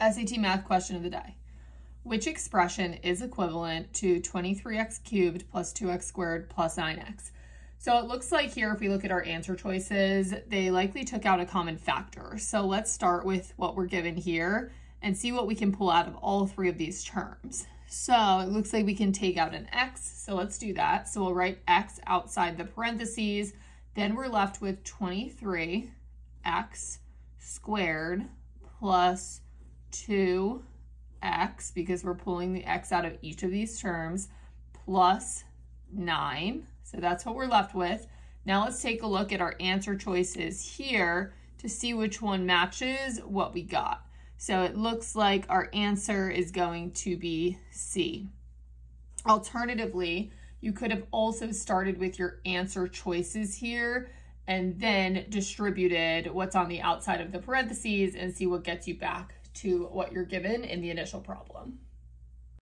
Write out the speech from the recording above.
SAT math question of the day. Which expression is equivalent to 23x cubed plus 2x squared plus 9x? So it looks like here, if we look at our answer choices, they likely took out a common factor. So let's start with what we're given here and see what we can pull out of all three of these terms. So it looks like we can take out an x, so let's do that. So we'll write x outside the parentheses. Then we're left with 23x squared plus 2x, because we're pulling the x out of each of these terms, plus 9. So that's what we're left with. Now let's take a look at our answer choices here to see which one matches what we got. So it looks like our answer is going to be C. Alternatively, you could have also started with your answer choices here and then distributed what's on the outside of the parentheses and see what gets you back to what you're given in the initial problem.